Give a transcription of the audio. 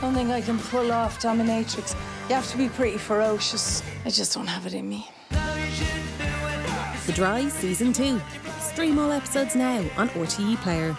Don't think I can pull off dominatrix. You have to be pretty ferocious. I just don't have it in me. The Dry Season 2. Stream all episodes now on RTE Player.